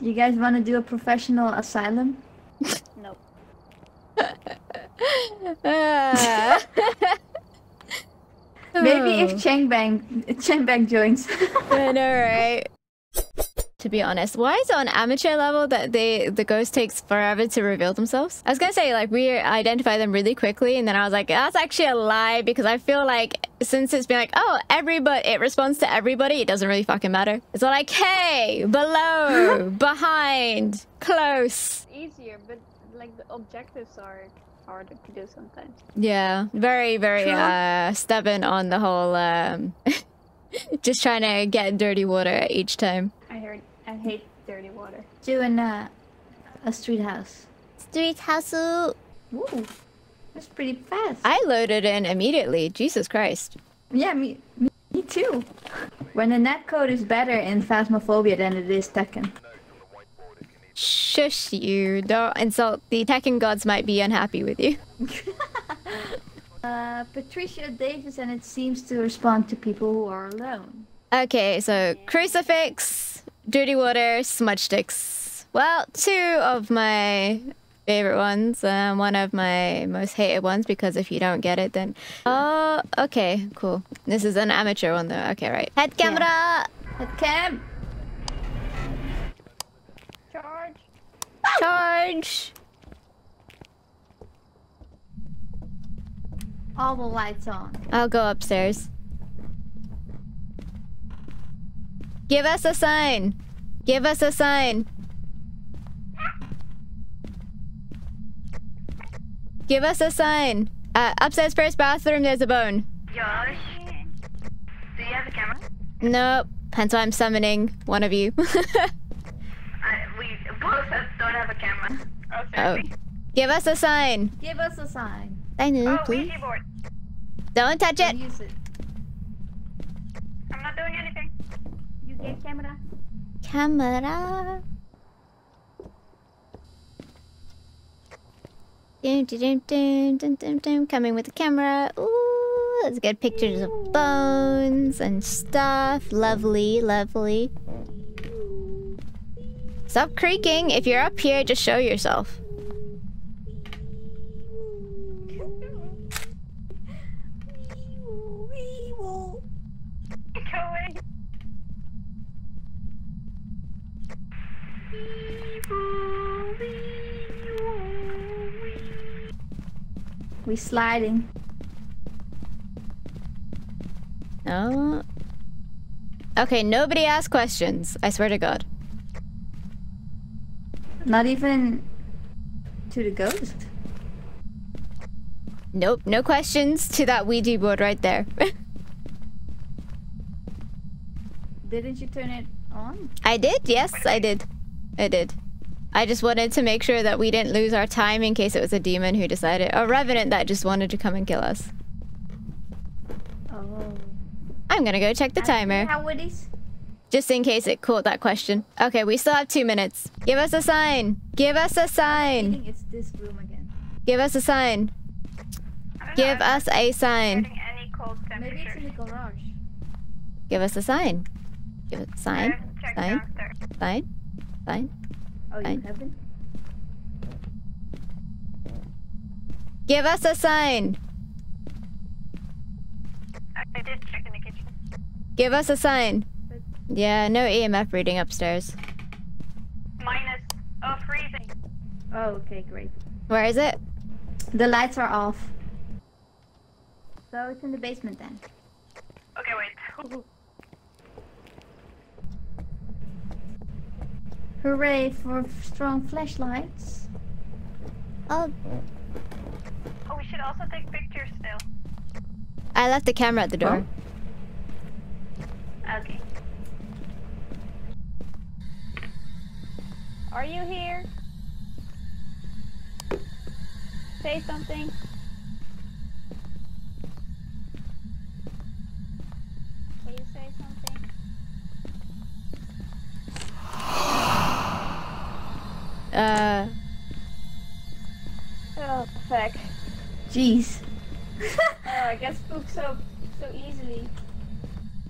You guys want to do a professional asylum? Nope. Ah. Maybe if Changbang Changbang joins. I know, right? To be honest, why is it on amateur level that they the ghost takes forever to reveal themselves? I was gonna say like we identify them really quickly, and then I was like, that's actually a lie because I feel like since it's been like, oh, everybody, it responds to everybody. It doesn't really fucking matter. It's all like, hey, below, behind, close. Easier, but like the objectives are harder to do sometimes. Yeah, very, very True. uh, stubborn on the whole. Um, just trying to get dirty water each time. I hate dirty water. Doing uh, a street house. Street house. Ooh, that's pretty fast. I loaded in immediately. Jesus Christ. Yeah, me, me, me too. When the netcode is better in Phasmophobia than it is Tekken. Shush you. Don't insult the Tekken gods might be unhappy with you. Uh, Patricia Davis, and it seems to respond to people who are alone. Okay, so crucifix, dirty water, smudge sticks. Well, two of my favorite ones, um, one of my most hated ones because if you don't get it, then oh, okay, cool. This is an amateur one though. Okay, right. Head camera, head cam. Charge. charge. All the lights on. I'll go upstairs. Give us a sign. Give us a sign. Give us a sign. Uh, upstairs first bathroom, there's a bone. Josh, do you have a camera? Nope. Hence why I'm summoning one of you. I, we both don't have a camera. Oh, oh. Give us a sign. Give us a sign. I know, Oh, please. Ouija board. Don't touch it. Use it. I'm not doing anything. You camera. Camera. Dun, dun, dun, dun, dun, dun. Coming with the camera. Ooh, let's get pictures of bones and stuff. Lovely, lovely. Stop creaking. If you're up here, just show yourself. We sliding. No. Okay, nobody ask questions. I swear to God. Not even to the ghost. Nope, no questions to that Ouija board right there. Didn't you turn it on? I did, yes, I did. I did. I just wanted to make sure that we didn't lose our time in case it was a demon who decided, a revenant that just wanted to come and kill us. Oh. I'm gonna go check the timer, How would these? just in case it caught that question. Okay, we still have two minutes. Give us a sign. Give us a sign. think it's this room again. Give us a sign. I don't Give know, us a sign. any cold Maybe it's in the garage. Give us a sign. Give us a I sign. have Sign. Sign. Sign. Oh, you Fine. haven't? Give us a sign. I I did check in the kitchen. Give us a sign. Yeah, no EMF reading upstairs. Minus. Oh, freezing. Oh, okay, great. Where is it? The lights are off. So it's in the basement then. Okay, wait. Hooray for strong flashlights. Oh, Oh, we should also take pictures still. I left the camera at the door. Okay. Are you here? Say something. Can you say something? Uh, Oh, fuck. Jeez. Oh, I get spooked so so easily.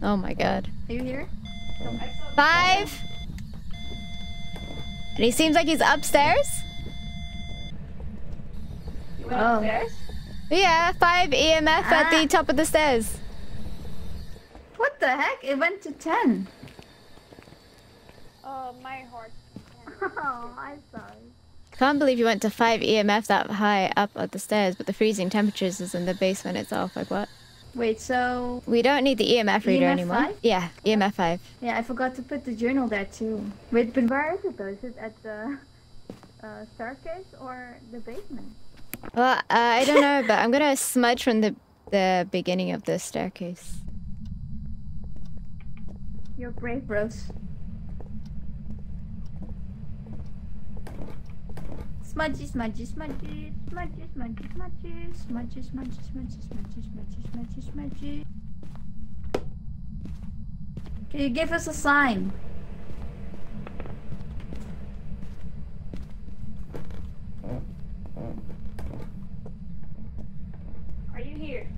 oh my god. Are you here? I saw the- Five, And he seems like he's upstairs. Oh. Upstairs? Yeah, 5 EMF at the Ah. top of the stairs. What the heck? It went to 10. Oh, my heart. Oh, I'm sorry. Can't believe you went to 5 EMF that high up at the stairs, but the freezing temperatures is in the basement itself. Like what? Wait, so... We don't need the EMF reader EMF anymore. five? Yeah, EMF 5. Yeah, I forgot to put the journal there too. Wait, but where is it though? Is it at the uh, staircase or the basement? Well, uh, I don't know, but I'm gonna smudge from the the beginning of the staircase. You're brave, Rose. Smudgy, smudgy, smudgy, smudgy, smudgy, smudgy, smudgy, smudgy, smudgy, smudgy, smudgy, smudgy, smudgy. Can you give us a sign? Are you here?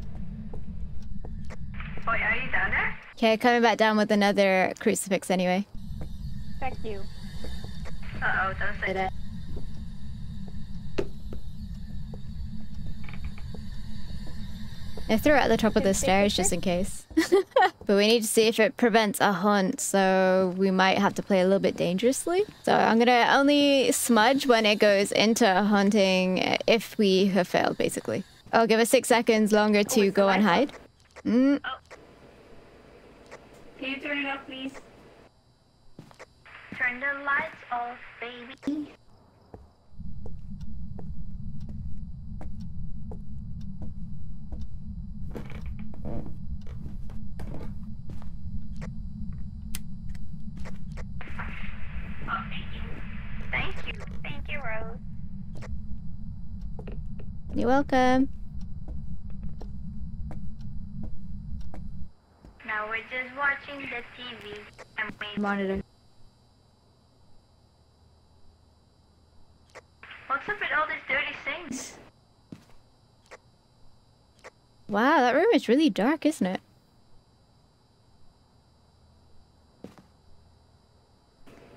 Boy, are you down there? Okay, coming back down with another crucifix anyway. Thank you. Uh oh, don't say that. I threw it at the top of the stairs just in case. but we need to see if it prevents a hunt, so we might have to play a little bit dangerously. So I'm gonna only smudge when it goes into hunting if we have failed, basically. I'll give us six seconds longer to it's go and hide. Mm, Can you turn it off, please? Turn the lights off, baby. Oh, thank you. Thank you. Thank you, Rose. You're welcome. Now we're just watching the TV and waiting. Monitor. What's up with all these dirty things? Wow, that room is really dark, isn't it?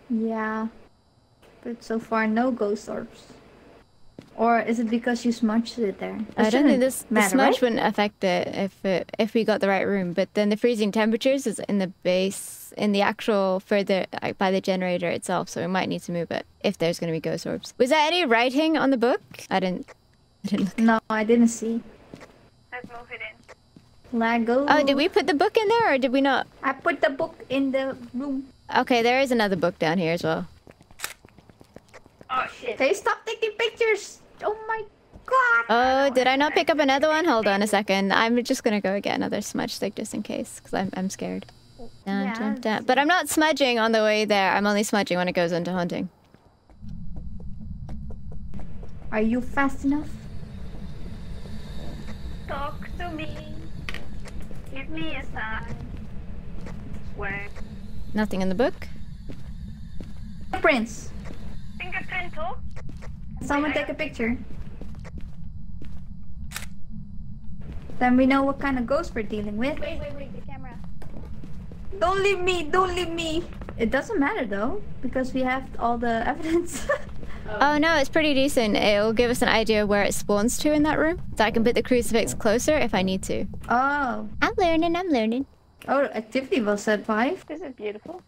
Yeah. But so far, no ghost orbs. Or is it because you smudged it there? It I don't think this the smudge right? wouldn't affect it if it, if we got the right room. But then the freezing temperatures is in the base in the actual further like, by the generator itself, so we might need to move it if there's going to be ghost orbs. Was there any writing on the book? I didn't. I didn't look. No, I didn't see. Let's move it in. Lago. Oh, did we put the book in there or did we not? I put the book in the room. Okay, there is another book down here as well. Oh shit. Hey, stop taking pictures! Oh my god! Oh, did I not pick up another one? Hold on a second. I'm just gonna go get another smudge stick just in case, because I'm I'm scared. Dun, dun, Yeah, dun. But I'm not smudging on the way there. I'm only smudging when it goes into hunting. Are you fast enough? Talk to me. Give me a sign. Swear. Nothing in the book. Prince. Fingerprint too? Someone take a picture. Then we know what kind of ghost we're dealing with. Wait, wait, wait, the camera. Don't leave me! Don't leave me! It doesn't matter though, because we have all the evidence. Oh no, it's pretty decent. It'll give us an idea where it spawns to in that room. So I can put the crucifix closer if I need to. oh. I'm learning, I'm learning. Oh, activity was set 5. This is beautiful.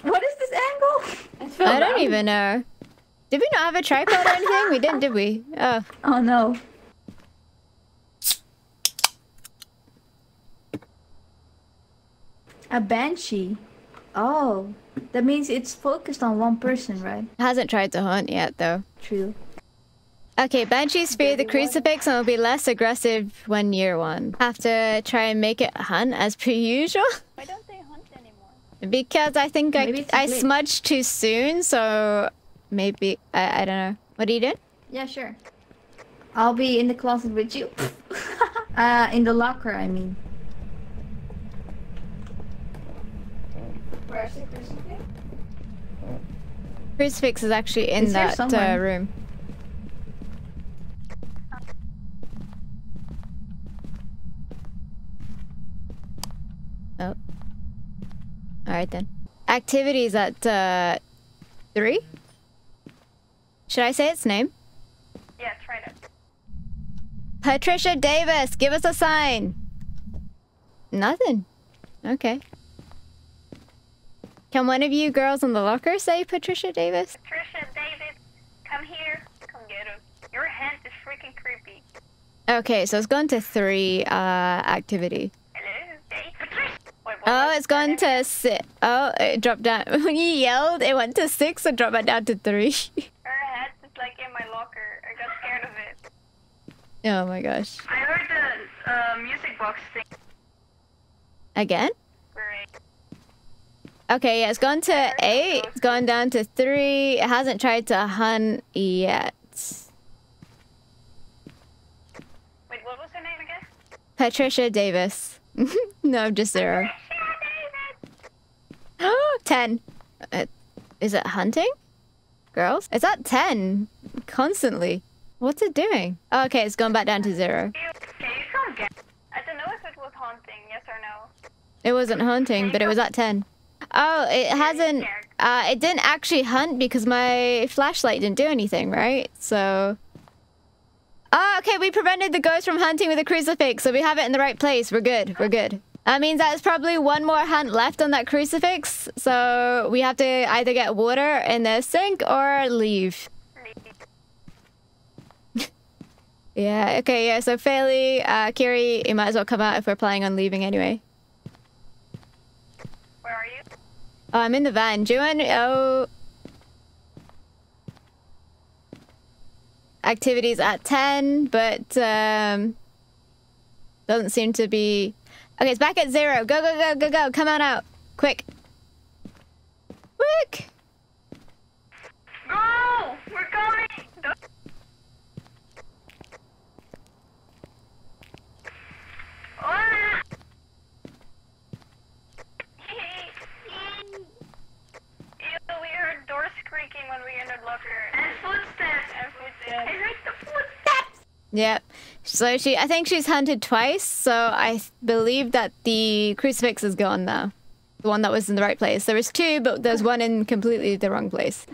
What is this angle? I don't even know. Did we not have a tripod or anything? We didn't, did we? Oh. Oh no. A banshee. Oh, that means it's focused on one person, right? Hasn't tried to hunt yet though. True. Okay, Banshees fear the crucifix and will be less aggressive when near one. Have to try and make it hunt as per usual. Why don't they hunt anymore? Because I think Maybe I, it's a I glitch. smudged too soon, so maybe I, I don't know. What are you doing? Yeah, sure. I'll be in the closet with you. uh, in the locker, I mean. Where's the crucifix? Crucifix is actually in It's here that uh, room. Oh. Alright then. Activities at uh, Three? Should I say its name? Yeah, try it. Patricia Davis, give us a sign. Nothing. Okay. Can one of you girls in the locker say Patricia Davis? Patricia Davis, come here. Come get him. Your hand is freaking creepy. Okay, so it's gone to three uh activity. Hello. Patricia. Wait, Oh, it's gone to six. Oh, it dropped down. When you yelled, it went to six, and dropped back down to three. Her head is like in my locker. I got scared of it. Oh my gosh. I heard the uh, music box thing. Again? Great. Okay, yeah, it's gone to eight. It's gone down to three. It hasn't tried to hunt yet. Wait, what was her name again? Patricia Davis. no, I'm just zero. David. ten. Uh, is it hunting? Girls? It's at ten. Constantly. What's it doing? Oh, okay, it's gone back down to zero. You, can you come get? I don't know if it was haunting. Yes or no. It wasn't haunting, but it was at ten. Oh, it hasn't. Uh, it didn't actually hunt because my flashlight didn't do anything, right? So. Oh, okay, we prevented the ghost from hunting with a crucifix, so we have it in the right place. We're good. We're good. That means there's probably one more hunt left on that crucifix, so we have to either get water in the sink or leave. Yeah, okay, yeah, so Faeyli, uh, Kiri, you might as well come out if we're planning on leaving anyway. Where are you? Oh, I'm in the van. Do you want... Oh... Activities at 10, but, um... Doesn't seem to be... Okay, it's back at zero. Go, go, go, go, go. Come on out. Quick. Quick! Go! We're going! Don't- Ah! Ew, we heard doors creaking when we entered locker. And footsteps. And footsteps. I heard the footsteps. Yep. So she... I think she's hunted twice, so I believe that the crucifix is gone now. The one that was in the right place. There was two, but there's one in completely the wrong place.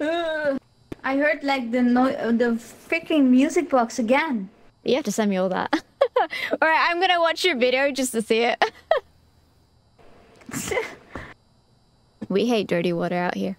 Uh, I heard like the no the freaking music box again. You have to send me all that. Alright, I'm gonna watch your video just to see it. we hate dirty water out here.